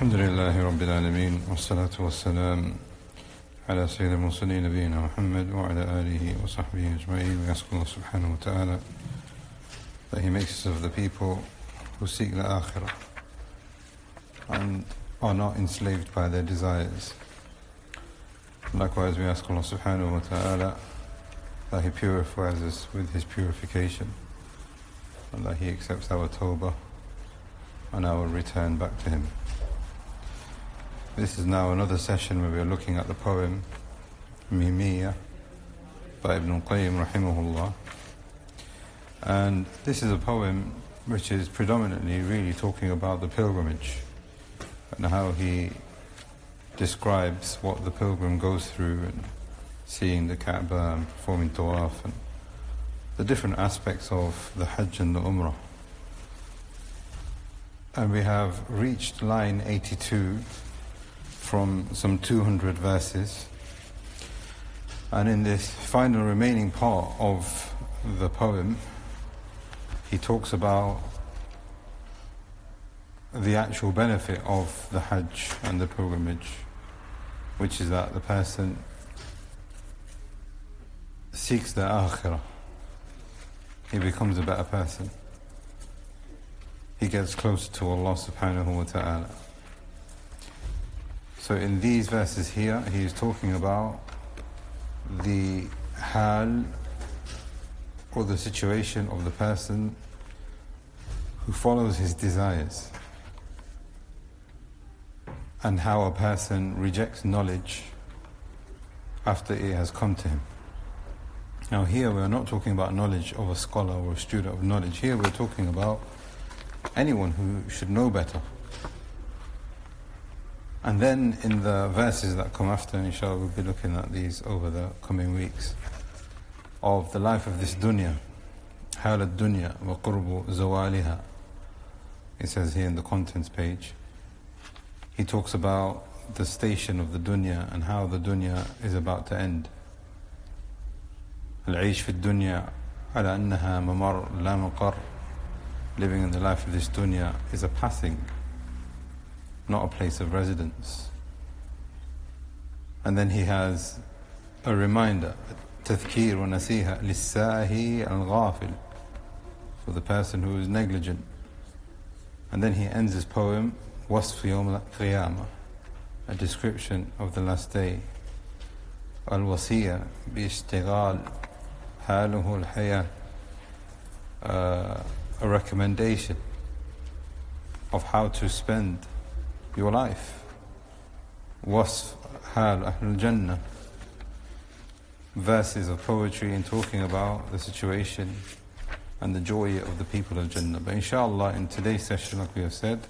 الحمد لله رب العالمين والصلاة والسلام على سيد المرسلين نبينا محمد وعلى آله وصحبه أجمعين We ask Allah subhanahu wa ta'ala that He makes us of the people who seek the akhirah and are not enslaved by their desires. Likewise we ask Allah subhanahu wa ta'ala that He purifies us with His purification and that He accepts our tawbah and our return back to Him. This is now another session where we are looking at the poem Mimiyya by Ibn Qayyim rahimahullah. And this is a poem which is predominantly really talking about the pilgrimage and how he describes what the pilgrim goes through and seeing the Kaaba and performing tawaf and the different aspects of the Hajj and the Umrah. And we have reached line 82 from some 200 verses. And in this final remaining part of the poem, he talks about the actual benefit of the Hajj and the pilgrimage, which is that the person seeks the akhirah. He becomes a better person. He gets closer to Allah subhanahu wa ta'ala. So in these verses here, he is talking about the hal or the situation of the person who follows his desires and how a person rejects knowledge after it has come to him. Now here we are not talking about knowledge of a scholar or a student of knowledge. Here we're talking about anyone who should know better. And then in the verses that come after, inshallah, we'll be looking at these over the coming weeks, of the life of this dunya. حال الدنيا وقرب زوالها. It says here in the contents page. He talks about the station of the dunya and how the dunya is about to end. العيش في الدنيا على أنها ممر لا مقر living in the life of this dunya is a passing, not a place of residence. And then he has a reminder, تذكير ونسيها للساهي الغافل for the person who is negligent. And then he ends his poem, وصف يوم القيامة, a description of the last day. الوصية باشتغال حاله الحياة uh, a recommendation of how to spend your life. وصف حال أهل الجنة verses of poetry and talking about the situation and the joy of the people of Jannah. But inshallah, in today's session, like we have said,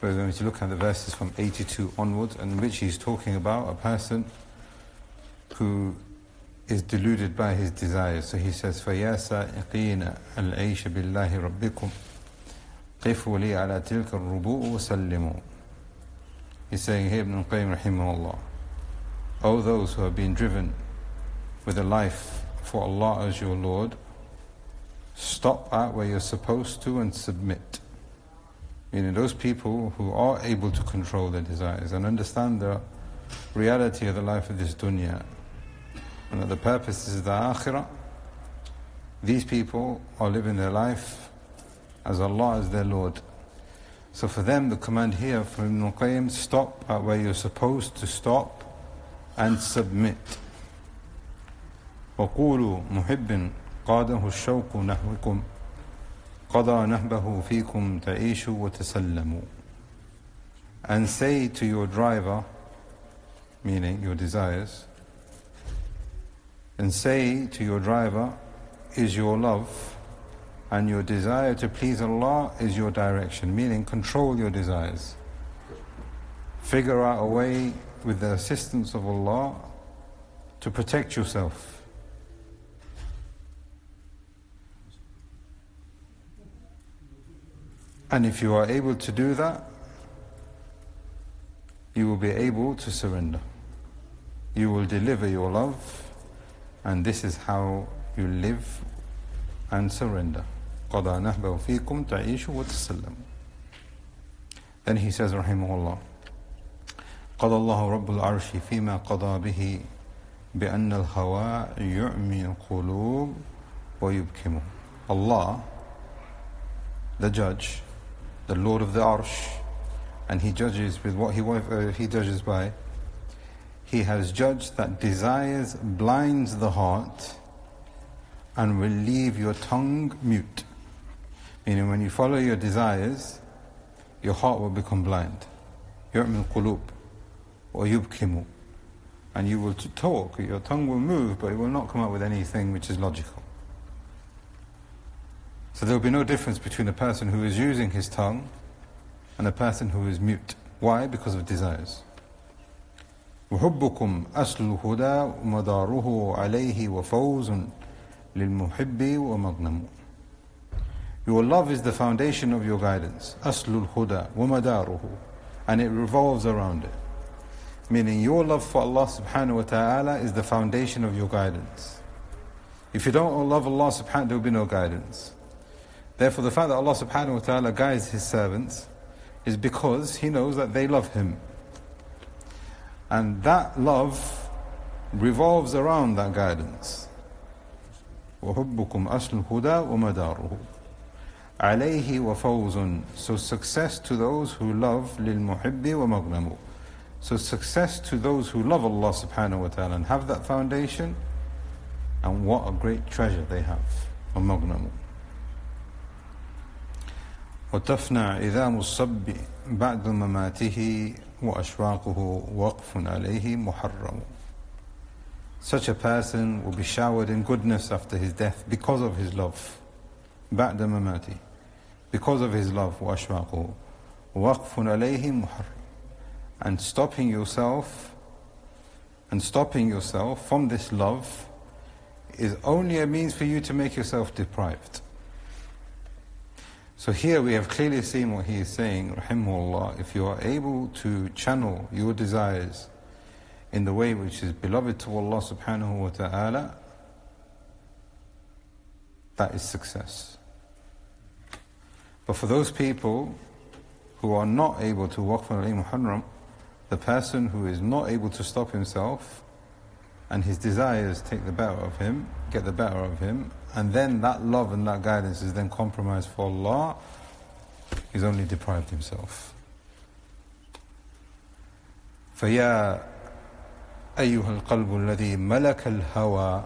we're going to look at the verses from 82 onwards, in which he's talking about a person who is deluded by his desires. So he says, فَيَا سَائِقِينَ الْعَيْشَ بِاللَّهِ رَبِّكُمْ قِفُوا لِي عَلَى تِلْكَ الرُّبُوء وَسَلِّمُوا He's saying Ibn Qayyim rahimahullah, O those who have been driven with a life for Allah as your Lord, stop at where you're supposed to and submit. Meaning those people who are able to control their desires and understand the reality of the life of this dunya and that the purpose is the akhirah, these people are living their life as Allah is their Lord. So for them, the command here from Ibn Qayyim, stop at where you're supposed to stop and submit. وقولوا محب قاده الشوق نحوكم قضى نهبه فيكم تعيشوا وتسلموا and say to your driver meaning your desires and say to your driver is your love and your desire to please Allah is your direction, meaning control your desires. Figure out a way with the assistance of Allah to protect yourself. And if you are able to do that, you will be able to surrender. You will deliver your love and this is how you live and surrender. قضى نهبه فيكم تعيشوا وتسلموا. Then he says, Rahimahullah, قضى الله رب العرش فيما قضى به بأن الهوى يعمي القلوب ويبكم Allah, the judge, the Lord of the Arsh, and he judges with what he, uh, he judges by. He has judged that desires blinds the heart and will leave your tongue mute. Meaning when you follow your desires, your heart will become blind. يعمي القلوب ويبكم and you will talk, your tongue will move, but it will not come out with anything which is logical. So there will be no difference between a person who is using his tongue and a person who is mute. Why? Because of desires. وحبكم أصل الهدى ومداره عليه وفوز للمحب ومغنم Your love is the foundation of your guidance. أصل الهدى ومداره and it revolves around it. Meaning your love for Allah subhanahu wa ta'ala is the foundation of your guidance. If you don't love Allah subhanahu there will be no guidance. Therefore the fact that Allah subhanahu wa ta'ala guides His servants is because He knows that they love Him. And that love revolves around that guidance. وحبكم أصل الهدى ومداره عليه وفوز So success to those who love للمحب ومغنم so success to those who love Allah subhanahu wa ta'ala and have that foundation, and what a great treasure they have. ومغنم وتفنى عظام الصب بعد مماته وأشواقه وقف عليه محرم Such a person will be showered in goodness after his death because of his love. بعد مماته because of his love وأشواقه وقف عليه محرم and stopping yourself and stopping yourself from this love is only a means for you to make yourself deprived. So here we have clearly seen what he is saying, rahimahullah, if you are able to channel your desires in the way which is beloved to Allah subhanahu wa ta'ala, that is success. But for those people who are not able to walk for al Muharram, the person who is not able to stop himself and his desires take the better of him, get the better of him, and then that love and that guidance is then compromised for Allah, he's only deprived himself. فيا أيها القلب الذي ملك الهوى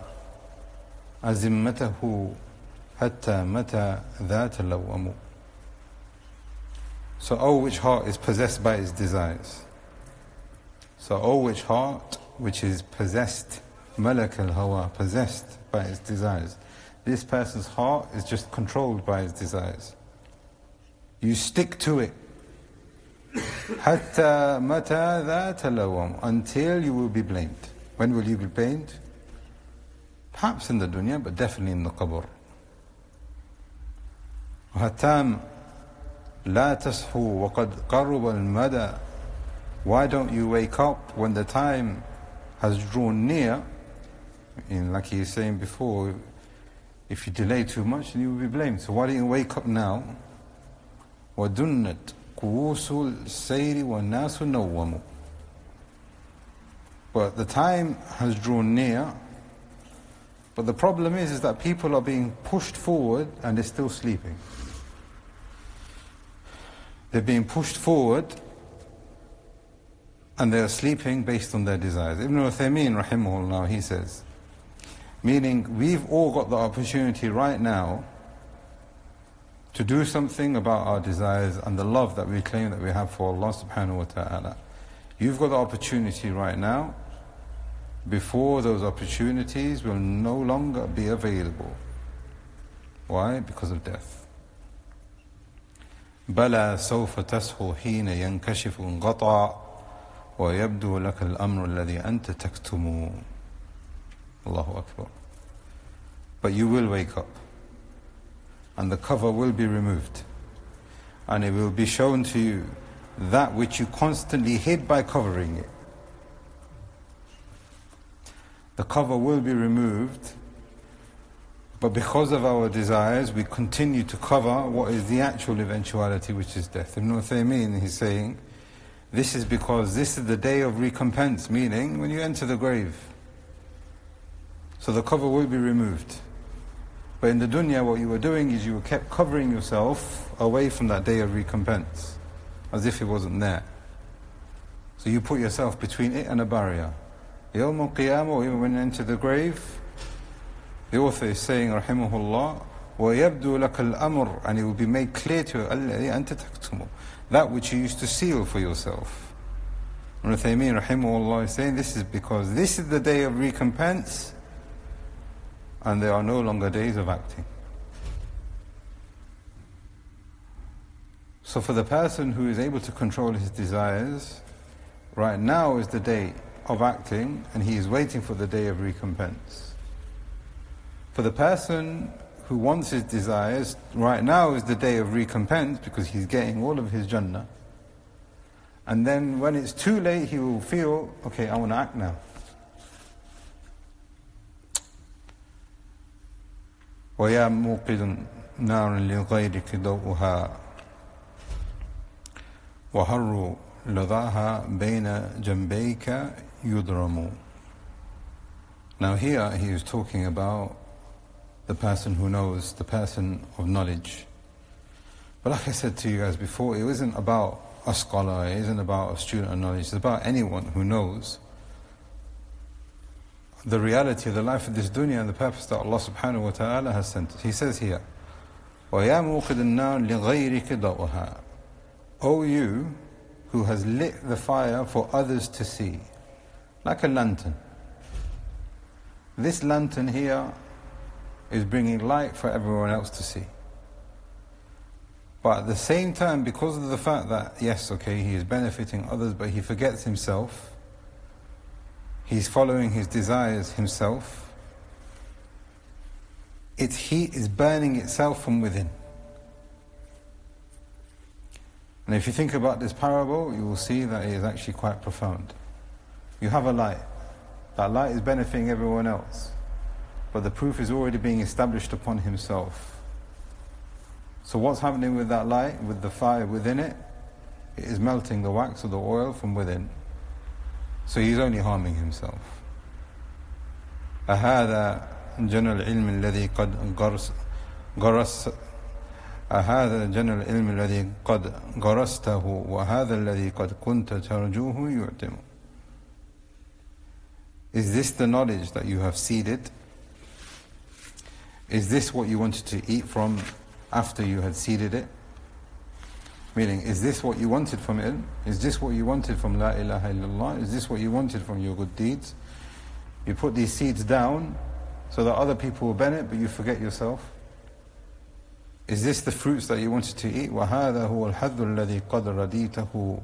أزمته حتى متى ذات لوم So, oh, which heart is possessed by its desires? So, O which heart which is possessed, malak al hawa, possessed by its desires. This person's heart is just controlled by its desires. You stick to it. حتى متى ذات لوم until you will be blamed. When will you be blamed? Perhaps in the dunya, but definitely in the qabr. وهتام لا تصحو وقد قرب المدى why don't you wake up when the time has drawn near? In, like he was saying before, if you delay too much, then you will be blamed. So why don't you wake up now? وَدُنَّتْ كُوُوسُ السَّيْرِ وَالنَّاسُ نَوَّمُ But the time has drawn near. But the problem is, is that people are being pushed forward and they're still sleeping. They're being pushed forward and they are sleeping based on their desires. Ibn Uthaymeen, rahimahullah, he says, meaning we've all got the opportunity right now to do something about our desires and the love that we claim that we have for Allah subhanahu wa ta'ala. You've got the opportunity right now before those opportunities will no longer be available. Why? Because of death. بلى سوف تسهو حين ينكشف انقطع ويبدو لك الأمر الذي أنت تكتم الله أكبر But you will wake up and the cover will be removed and it will be shown to you that which you constantly hid by covering it. The cover will be removed but because of our desires, we continue to cover what is the actual eventuality, which is death. Ibn Uthaymeen, he's saying, this is because this is the day of recompense, meaning when you enter the grave. So the cover will be removed. But in the dunya, what you were doing is you were kept covering yourself away from that day of recompense, as if it wasn't there. So you put yourself between it and a barrier. Yawm al-Qiyamah, even when you enter the grave, the author is saying, Rahimahullah, وَيَبْدُو لَكَ الْأَمْرُ And it will be made clear to you, الَّذِي أَنْتَ تَكْتُمُ That which you used to seal for yourself. Ibn Uthaymeen, Rahimahullah, is saying, this is because this is the day of recompense, and there are no longer days of acting. So for the person who is able to control his desires, Right now is the day of acting, and he is waiting for the day of recompense. For the person who wants his desires, right now is the day of recompense because he's getting all of his Jannah. And then when it's too late, he will feel, okay, I want to act now. ويا موقد نار لغيرك ضوءها وهر لَضَعْهَا بَيْنَ جَنْبَيْكَ يُضْرَمُ Now here he is talking about the person who knows, the person of knowledge. But like I said to you guys before, it isn't about a scholar, it isn't about a student of knowledge, it's about anyone who knows the reality of the life of this dunya and the purpose that Allah subhanahu wa ta'ala has sent He says here, وَيَا مُوقِدِ النَّارِ لِغَيْرِكِ ضَوْءَهَا O you who has lit the fire for others to see, like a lantern. This lantern here is bringing light for everyone else to see. But at the same time, because of the fact that, yes, okay, he is benefiting others, but he forgets himself, he's following his desires himself, its heat is burning itself from within. And if you think about this parable, you will see that it is actually quite profound. You have a light. That light is benefiting everyone else But the proof is already being established upon himself. So what's happening with that light, with the fire within it? It is melting the wax or the oil from within. So he's only harming himself. أهذا جنى العلم الذي قد غرس أهذا جنى العلم الذي قد غرسته وهذا الذي قد كنت ترجوه يعتم Is this the knowledge that you have seeded? Is this what you wanted to eat from after you had seeded it? Meaning, is this what you wanted from it? Is this what you wanted from La ilaha illallah? Is this what you wanted from your good deeds? You put these seeds down so that other people will benefit, but you forget yourself. Is this the fruits that you wanted to eat? وهذا هو الحظ الذي قد رديته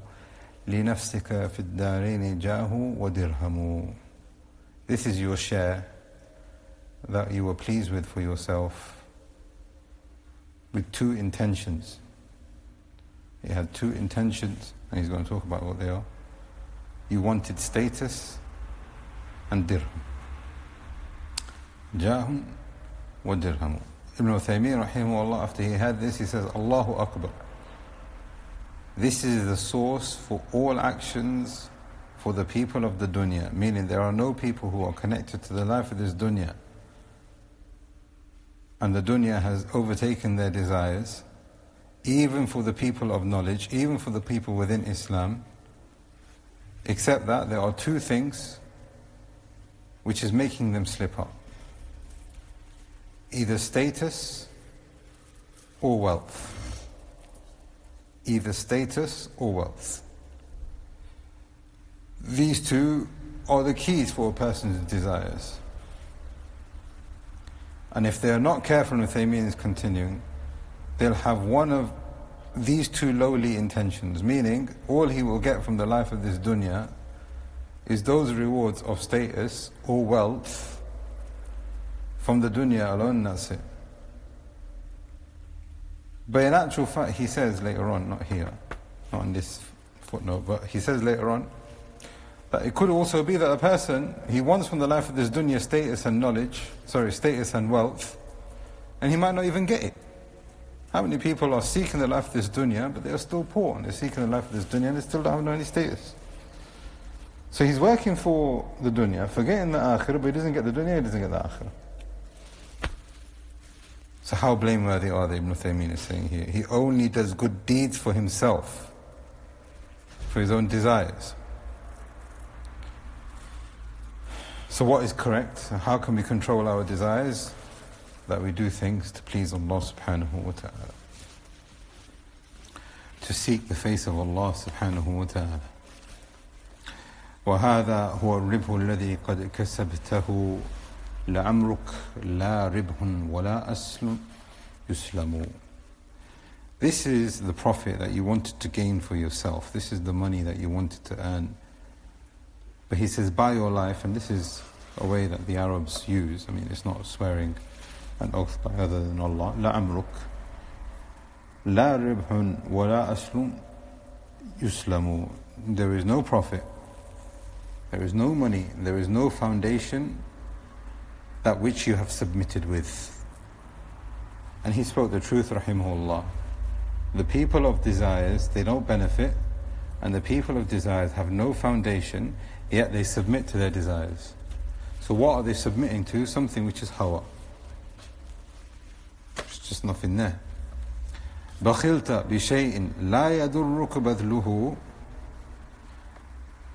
لنفسك في الدارين جاه ودرهم This is your share that you were pleased with for yourself with two intentions. He had two intentions, and he's going to talk about what they are. You wanted status and dirham. Jahum wa dirhamu. Ibn Uthaymeen rahimahullah, after he had this, he says, Allahu Akbar. This is the source for all actions for the people of the dunya, meaning there are no people who are connected to the life of this dunya. And the dunya has overtaken their desires, even for the people of knowledge, even for the people within Islam, except that there are two things which is making them slip up either status or wealth. Either status or wealth. These two are the keys for a person's desires. And if they are not careful, Uthaymeen is continuing, they'll have one of these two lowly intentions, meaning all he will get from the life of this dunya is those rewards of status or wealth from the dunya alone, that's it. But in actual fact, he says later on, not here, not in this footnote, but he says later on, that it could also be that a person, he wants from the life of this dunya status and knowledge, sorry, status and wealth, And he might not even get it. How many people are seeking the life of this dunya, but they are still poor, and they're seeking the life of this dunya, and they still don't have any status. So he's working for the dunya, forgetting the akhirah, but he doesn't get the dunya, he doesn't get the akhirah. So how blameworthy are they, Ibn Taymiyyah is saying here? He only does good deeds for himself, for his own desires. So what is correct? How can we control our desires? That we do things to please Allah subhanahu wa ta'ala. To seek the face of Allah subhanahu wa ta'ala. وهذا هو الربح الذي قد كسبته لعمرك لا ربح ولا أسل يسلم This is the profit that you wanted to gain for yourself. This is the money that you wanted to earn. but he says, by your life, and this is a way that the Arabs use, I mean, it's not swearing an oath by other than Allah, La amruk, la ribhun wa la aslum yuslamu. There is no profit, there is no money, there is no foundation that which you have submitted with. And he spoke the truth, rahimahullah. The people of desires, they don't benefit, and the people of desires have no foundation yet they submit to their desires. So what are they submitting to? Something which is hawa. There's just nothing there. بخلت بشيء لا يضرك بذله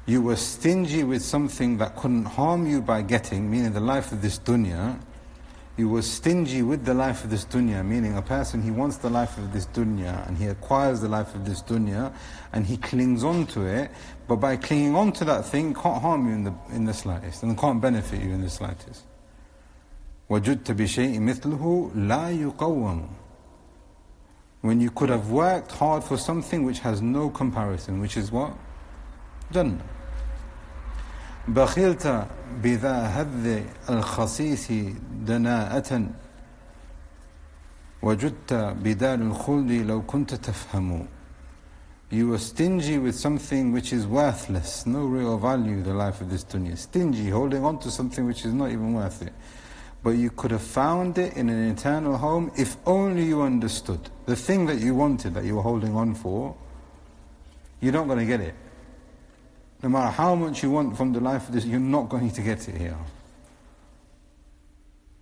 you were stingy with something that couldn't harm you by getting, meaning the life of this dunya. You were stingy with the life of this dunya, meaning a person, he wants the life of this dunya and he acquires the life of this dunya and he clings on to it, but by clinging on to that thing, can't harm you in the, in the slightest and can't benefit you in the slightest. وجدت بشيء مثله لا يقوم when you could have worked hard for something which has no comparison, which is what? جنة بخلت بذا هذ الخصيص دناءة وجدت بدار الخلد لو كنت تفهم You were stingy with something which is worthless, no real value, the life of this dunya. Stingy, holding on to something which is not even worth it. But you could have found it in an eternal home if only you understood. The thing that you wanted, that you were holding on for, you're not going to get it. No matter how much you want from the life of this, you're not going to get it here.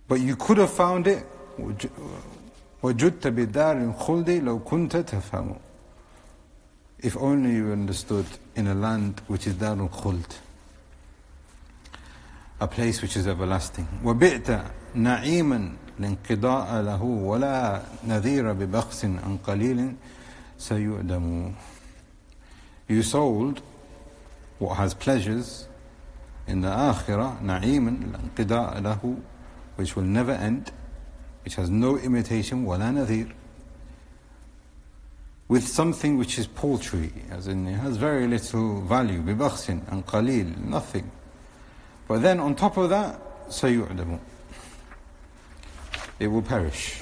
But you could have found it. وجدت بدار الخلد لو كنت تفهم If only you understood in a land which is Darul Khuld, a place which is everlasting. وبئت نعيما لانقضاء له ولا نذير ببخس عن قليل سيؤدم You sold what has pleasures in the akhirah, na'iman, qida lahu, which will never end, which has no imitation, wala nadhir, with something which is paltry, as in it has very little value, bibakhsin and qalil, nothing. But then on top of that, sayu'damu. It will perish.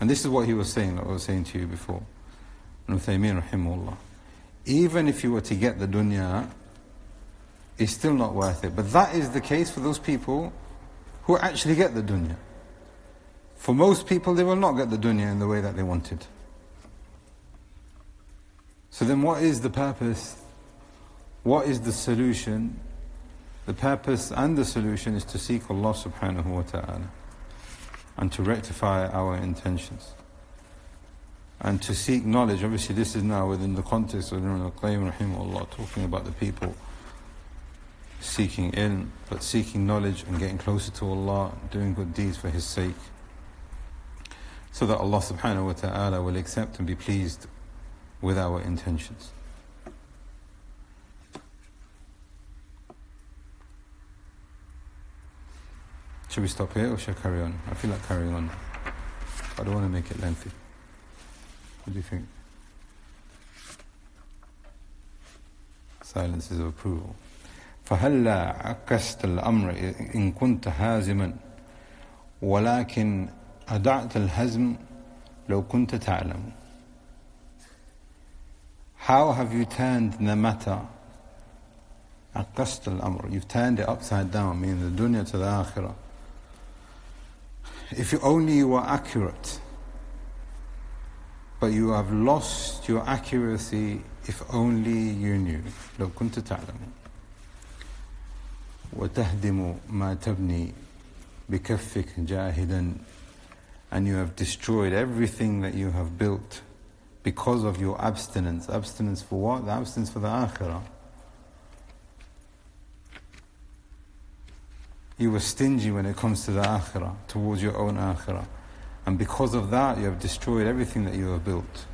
And this is what he was saying, like I was saying to you before. Ibn rahimahullah. Even if you were to get the dunya, is still not worth it. But that is the case for those people who actually get the dunya. For most people, they will not get the dunya in the way that they wanted. So then what is the purpose? What is the solution? The purpose and the solution is to seek Allah subhanahu wa ta'ala and to rectify our intentions. And to seek knowledge, obviously this is now within the context of Ibn al-Qayyim rahimahullah talking about the people seeking ilm, but seeking knowledge and getting closer to Allah, doing good deeds for His sake, so that Allah subhanahu wa ta'ala will accept and be pleased with our intentions. Should we stop here or should I carry on? I feel like carrying on. I don't want to make it lengthy. What do you think? Silence is of approval. فهلا عكست الأمر إن كنت هازما ولكن أدعت الهزم لو كنت تعلم How have you turned the matter عكست الأمر You've turned it upside down meaning the dunya to the akhirah if only you were accurate, but you have lost your accuracy if only you knew لو كنت تعلم وتهدم ما تبني بكفك جاهدا and you have destroyed everything that you have built because of your abstinence. Abstinence for what? The abstinence for the akhirah. You were stingy when it comes to the akhirah, towards your own akhirah. And because of that, you have destroyed everything that you have built.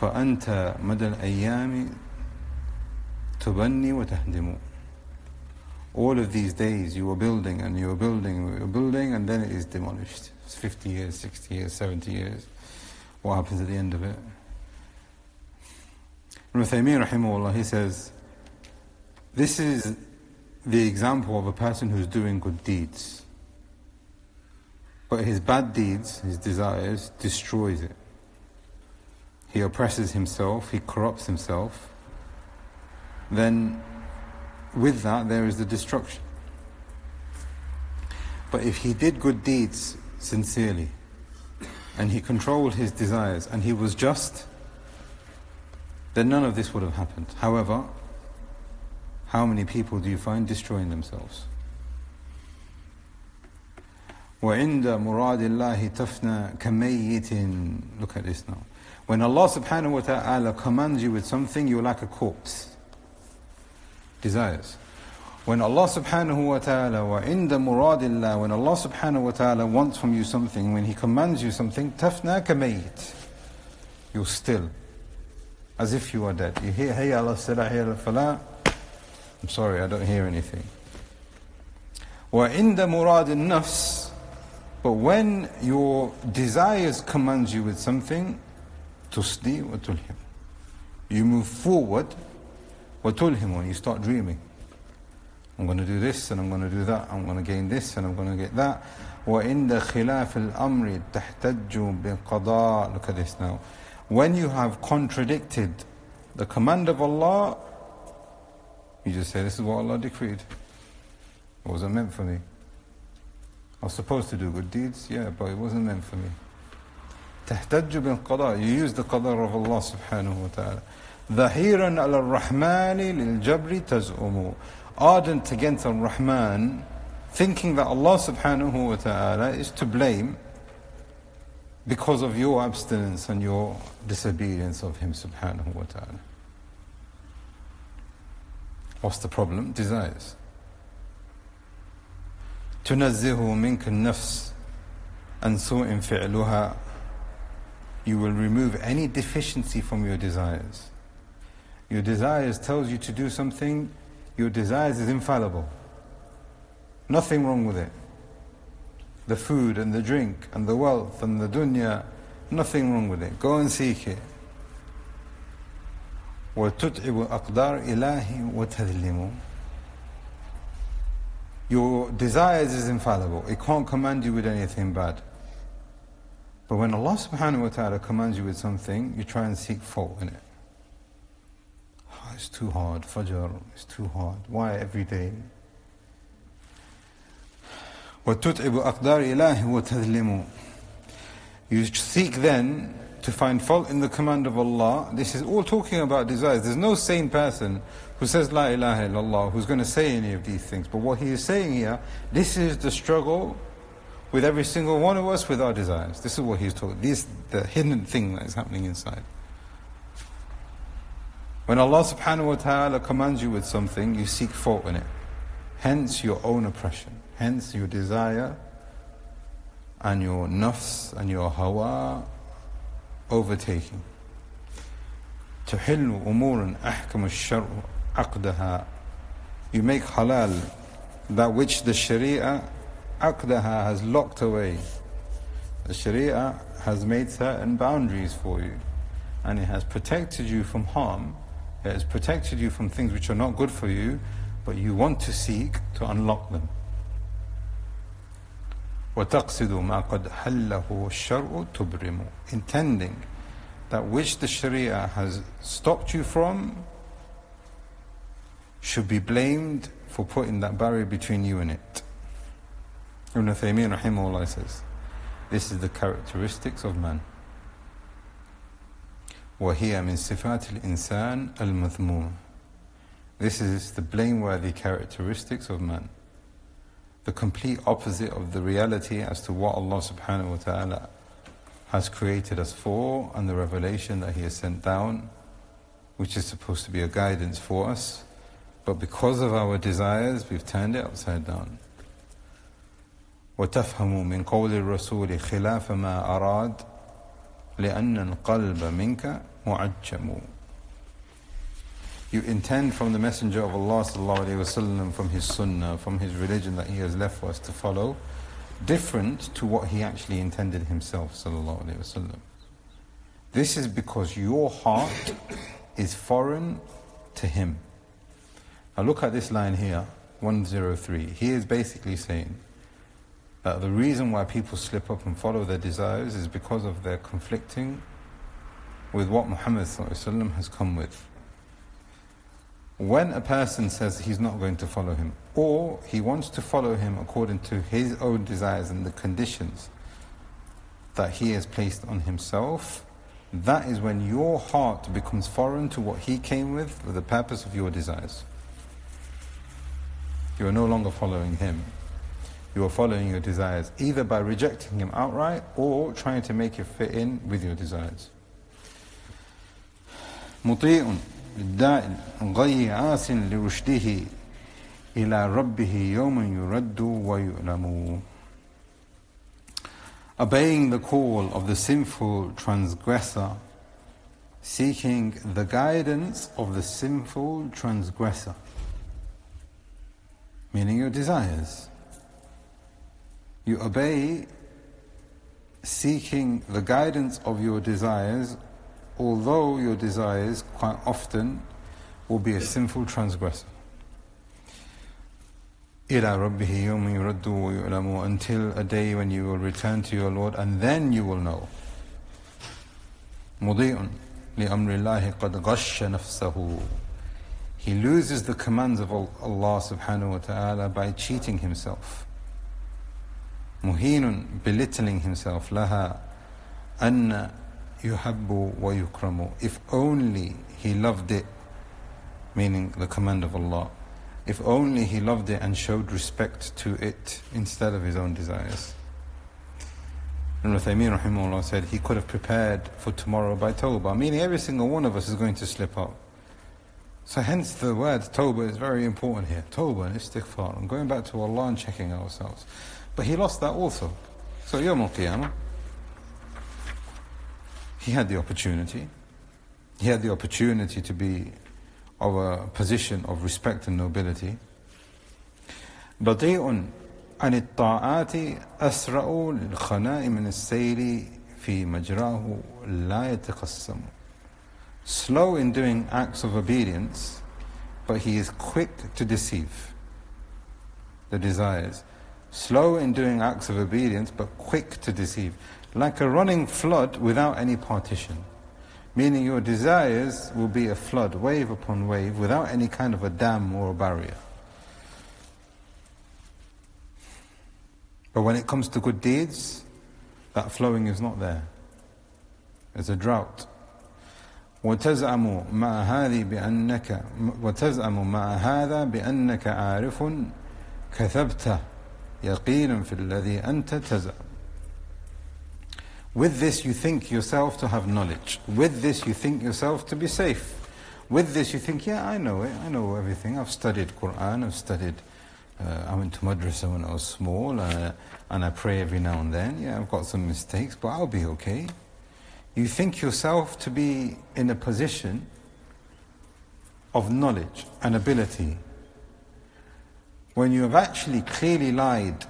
فأنت مدى الأيام تبني وتهدم all of these days you were building and you were building and you were building and then it is demolished. It's 50 years, 60 years, 70 years. What happens at the end of it? Ibn Taymiyyah rahimahullah, he says, this is the example of a person who's doing good deeds. But his bad deeds, his desires, destroys it. He oppresses himself, he corrupts himself. Then with that there is the destruction. But if he did good deeds sincerely, and he controlled his desires, and he was just, then none of this would have happened. However, how many people do you find destroying themselves? وعند مراد الله تفنى كميت Look at this now. When Allah subhanahu wa ta'ala commands you with something, you're like a corpse desires. When Allah subhanahu wa ta'ala, wa inda muradillah, when Allah subhanahu wa ta'ala wants from you something, when He commands you something, tafna kamayit. You're still, as if you are dead. You hear, hey Allah salah, hey Allah I'm sorry, I don't hear anything. Wa inda muradil nafs, but when your desires command you with something, tusdi wa tulhim. You move forward وَتُلْهِمُ when you start dreaming. I'm going to do this and I'm going to do that, I'm going to gain this and I'm going to get that. وَإِنَّ خِلَافِ الْأَمْرِ تَحْتَجُّ بِقَضَاء Look at this now. When you have contradicted the command of Allah, you just say, this is what Allah decreed. It wasn't meant for me. I was supposed to do good deeds, yeah, but it wasn't meant for me. تحتج بالقضاء You use the qadar of Allah subhanahu wa ta'ala. ظهيرا على الرحمن للجبر تزعم ardent against Ar-Rahman thinking that Allah subhanahu wa ta'ala is to blame because of your abstinence and your disobedience of Him subhanahu wa ta'ala. What's the problem? Desires. تنزه منك النفس عن سوء فعلها You will remove any deficiency from your desires. Your desires tells you to do something, your desires is infallible. Nothing wrong with it. The food and the drink and the wealth and the dunya, nothing wrong with it. Go and seek it. وتتعب أقدار إلهي وتذلم Your desires is infallible. It can't command you with anything bad. But when Allah subhanahu wa ta'ala commands you with something, you try and seek fault in it it's too hard. Fajr, it's too hard. Why every day? وتتعب أقدار إله وتذلم You seek then to find fault in the command of Allah. This is all talking about desires. There's no sane person who says La ilaha illallah who's going to say any of these things. But what he is saying here, this is the struggle with every single one of us with our desires. This is what he's talking. This the hidden thing that is happening inside. When Allah subhanahu wa ta'ala commands you with something, you seek fault in it. Hence your own oppression. Hence your desire and your nafs and your hawa overtaking. تحل أمور أحكم الشرع عقدها You make halal that which the sharia عقدها has locked away. The sharia has made certain boundaries for you and it has protected you from harm it has protected you from things which are not good for you, but you want to seek to unlock them. وتقصد ما قد حله الشرع تبرم intending that which the sharia has stopped you from should be blamed for putting that barrier between you and it Ibn Taymiyyah rahimahullah says, this is the characteristics of man. وهي من صفات الإنسان المذموم This is the blameworthy characteristics of man. The complete opposite of the reality as to what Allah subhanahu wa ta'ala has created us for and the revelation that He has sent down, which is supposed to be a guidance for us. But because of our desires, we've turned it upside down. وتفهم من قول الرسول خلاف ما أراد لأن القلب منك معجم You intend from the Messenger of Allah وسلم, from his sunnah, from his religion that he has left for us to follow, different to what he actually intended himself وسلم. This is because your heart is foreign to him. Now look at this line here, 103. He is basically saying, uh, the reason why people slip up and follow their desires is because of their conflicting with what Muhammad has come with. When a person says he's not going to follow him, or he wants to follow him according to his own desires and the conditions that he has placed on himself, that is when your heart becomes foreign to what he came with for the purpose of your desires. You are no longer following him you are following your desires, either by rejecting him outright or trying to make it fit in with your desires. مطيع للداء غي عاس لرشده إلى ربه يوم يرد ويؤلم Obeying the call of the sinful transgressor, seeking the guidance of the sinful transgressor, meaning your desires. You obey seeking the guidance of your desires, although your desires quite often will be a sinful transgressor. إلى ربه يوم يرد ويعلم until a day when you will return to your Lord and then you will know. مضيء لأمر الله قد غش نفسه He loses the commands of Allah subhanahu wa ta'ala by cheating himself. مهين belittling himself لها أن يحب ويكرم if only he loved it meaning the command of Allah if only he loved it and showed respect to it instead of his own desires Ibn Uthaymeen rahimahullah said he could have prepared for tomorrow by tawbah meaning every single one of us is going to slip up so hence the word tawbah is very important here tawbah and istighfar and going back to Allah and checking ourselves but he lost that also. So Yom Al Qiyamah, he had the opportunity. He had the opportunity to be of a position of respect and nobility. بطيء عن الطاعات أسرع للخناء من السير في مجراه لا يتقسم Slow in doing acts of obedience, but he is quick to deceive the desires slow in doing acts of obedience, but quick to deceive. Like a running flood without any partition. Meaning your desires will be a flood, wave upon wave, without any kind of a dam or a barrier. But when it comes to good deeds, that flowing is not there. There's a drought. وتزعم مع هذه بأنك وتزعم مع هذا بأنك عارف كذبت يقينا في الذي أنت تزعم With this you think yourself to have knowledge. With this you think yourself to be safe. With this you think, yeah, I know it, I know everything. I've studied Quran, I've studied, uh, I went to madrasa when I was small, uh, and I pray every now and then. Yeah, I've got some mistakes, but I'll be okay. You think yourself to be in a position of knowledge and ability when you have actually clearly lied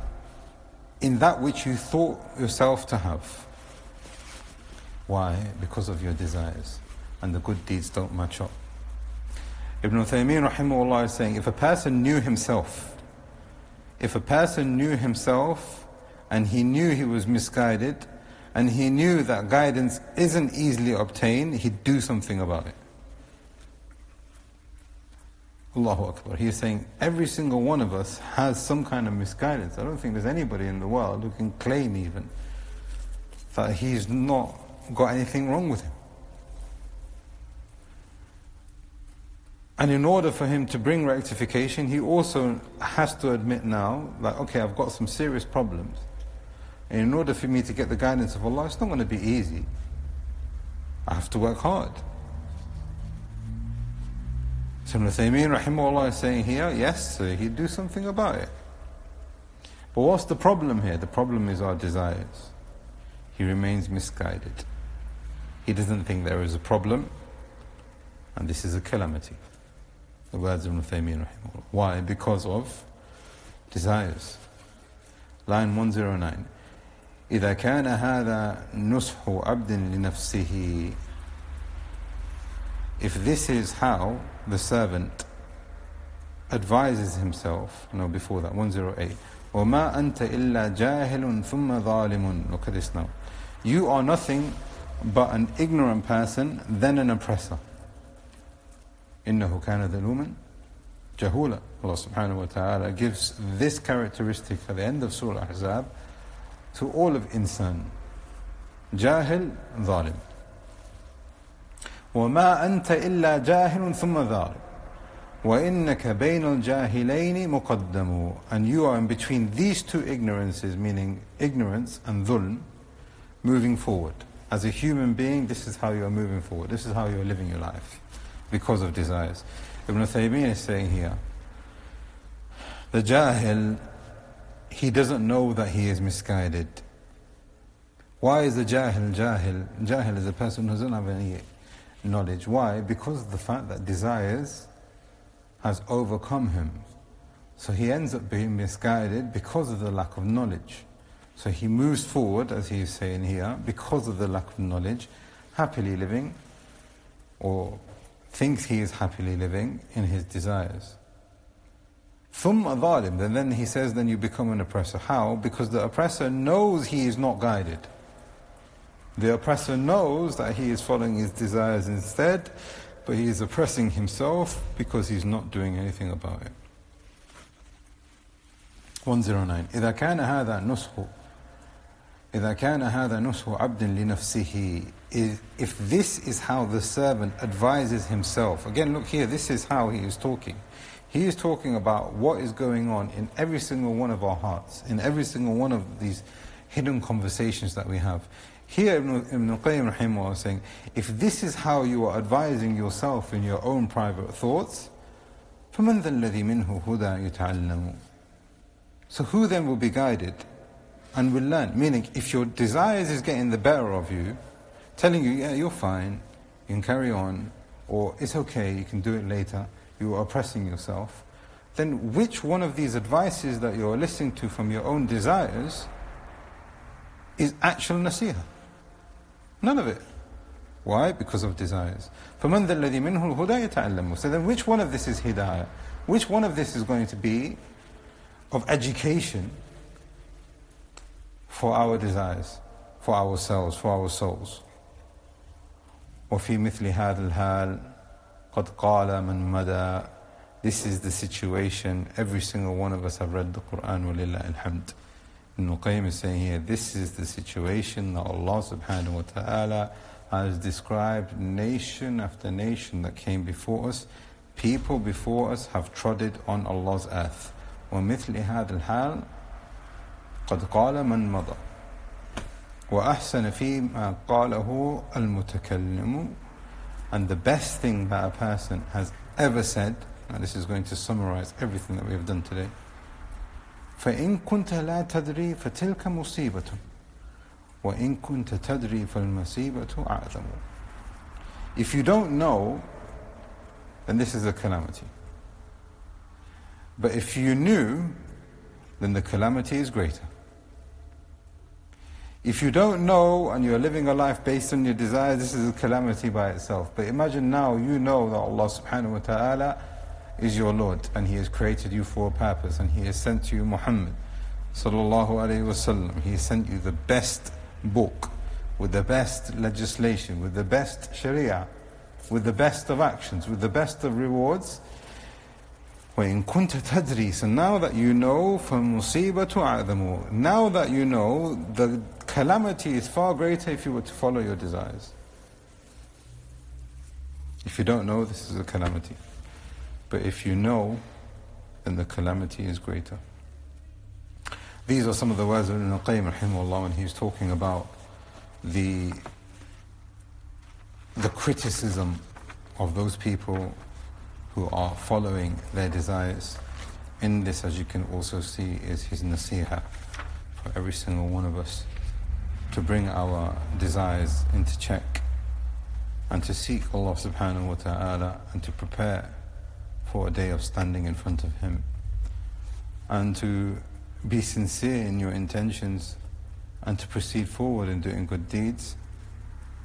in that which you thought yourself to have. Why? Because of your desires. And the good deeds don't match up. Ibn Uthaymeen rahimahullah is saying, if a person knew himself, if a person knew himself and he knew he was misguided, and he knew that guidance isn't easily obtained, he'd do something about it. Allahu Akbar. He is saying every single one of us has some kind of misguidance. I don't think there's anybody in the world who can claim even that he's not got anything wrong with him. And in order for him to bring rectification, he also has to admit now, like, okay, I've got some serious problems. And in order for me to get the guidance of Allah, it's not going to be easy. I have to work hard. So Ibn Taymiyyah rahimahullah is saying here, yes, he'd do something about it. But what's the problem here? The problem is our desires. He remains misguided. He doesn't think there is a problem, and this is a calamity. The words of Ibn Taymiyyah rahimahullah. Why? Because of desires. Line 109. إذا كان هذا نصح عبد لنفسه If this is how the servant advises himself, no, before that, 108. وَمَا أَنْتَ إِلَّا جَاهِلٌ ثُمَّ ظَالِمٌ Look at this now. You are nothing but an ignorant person, then an oppressor. إِنَّهُ كَانَ ذَلُومًا جَهُولًا Allah subhanahu wa ta'ala gives this characteristic at the end of Surah Ahzab to all of insan. Jahil, zalim. وما أنت إلا جاهل ثم ظالم وإنك بين الجاهلين مقدم and you are in between these two ignorances meaning ignorance and dhulm moving forward as a human being this is how you are moving forward this is how you are living your life because of desires Ibn Taymiyyah is saying here the jahil he doesn't know that he is misguided why is the jahil jahil jahil is a person who doesn't have any knowledge. Why? Because of the fact that desires has overcome him. So he ends up being misguided because of the lack of knowledge. So he moves forward, as he is saying here, because of the lack of knowledge, happily living, or thinks he is happily living in his desires. Thumma then he says, then you become an oppressor. How? Because the oppressor knows he is not guided. The oppressor knows that he is following his desires instead, but he is oppressing himself because he's not doing anything about it. 109 إذا كان هذا نصح إذا كان هذا نصح عبد لنفسه if this is how the servant advises himself again look here this is how he is talking he is talking about what is going on in every single one of our hearts in every single one of these hidden conversations that we have here Ibn, Ibn Qayyim rahimahullah was saying, if this is how you are advising yourself in your own private thoughts, فَمَنْ ذَا الَّذِي مِنْهُ هُدَى يُتَعَلَّمُ So who then will be guided and will learn? Meaning, if your desires is getting the better of you, telling you, yeah, you're fine, you can carry on, or it's okay, you can do it later, you are oppressing yourself, then which one of these advices that you're listening to from your own desires is actual nasihah? None of it. Why? Because of desires. فَمَنْ ذَا الَّذِي مِنْهُ الْهُدَى يَتَعَلَّمُ So then which one of this is hidayah? Which one of this is going to be of education for our desires, for ourselves, for our souls? وفي مثل هذا الحال قد قال من مدى This is the situation. Every single one of us have read the Quran, وَلِلَّهِ الْحَمْدِ Ibn Qayyim is saying here, this is the situation that Allah subhanahu wa ta'ala has described nation after nation that came before us. People before us have trodden on Allah's earth. ومثل هذا الحال قد قال من مضى وأحسن فيما قاله المتكلم and the best thing that a person has ever said, and this is going to summarize everything that we have done today, فإن كنت لا تدري فتلك مصيبة وإن كنت تدري فالمصيبة أعظم If you don't know, then this is a calamity. But if you knew, then the calamity is greater. If you don't know and you're living a life based on your desires, this is a calamity by itself. But imagine now you know that Allah subhanahu wa ta'ala is your Lord and He has created you for a purpose and He has sent you Muhammad sallallahu alayhi wasallam. He has sent you the best book with the best legislation, with the best sharia, with the best of actions, with the best of rewards. وَإِن كُنْتَ تَدْرِي So now that you know, فَالْمُصِيبَةُ أَعْظَمُ Now that you know, the calamity is far greater if you were to follow your desires. If you don't know, this is a calamity. but if you know, then the calamity is greater. These are some of the words of Ibn Qayyim rahimahullah when he talking about the, the criticism of those people who are following their desires. In this, as you can also see, is his nasiha for every single one of us to bring our desires into check and to seek Allah subhanahu wa ta'ala and to prepare for a day of standing in front of Him and to be sincere in your intentions and to proceed forward in doing good deeds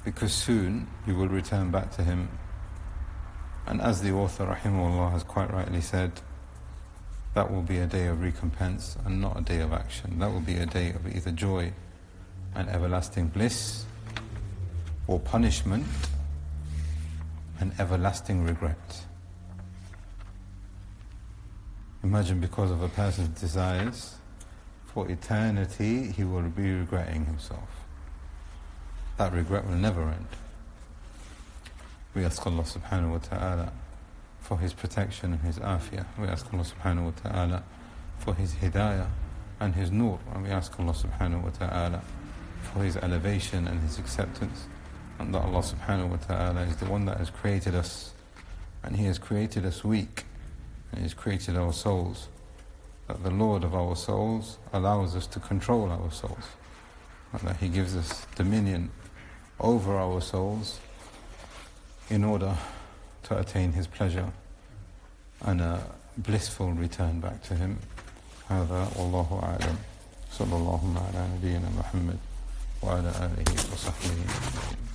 because soon you will return back to Him and as the author, Rahimullah, has quite rightly said, that will be a day of recompense and not a day of action. That will be a day of either joy and everlasting bliss or punishment and everlasting regret. Imagine because of a person's desires, for eternity he will be regretting himself. That regret will never end. We ask Allah subhanahu wa ta'ala for His protection and His afiyah. We ask Allah subhanahu wa ta'ala for His hidayah and His nur. And we ask Allah subhanahu wa ta'ala for His elevation and His acceptance. And that Allah subhanahu wa ta'ala is the one that has created us. And He has created us weak And He has created our souls. That the Lord of our souls allows us to control our souls. And that He gives us dominion over our souls in order to attain his pleasure and a blissful return back to him. هذا والله أعلم صلى الله على نبينا محمد وعلى آله وصحبه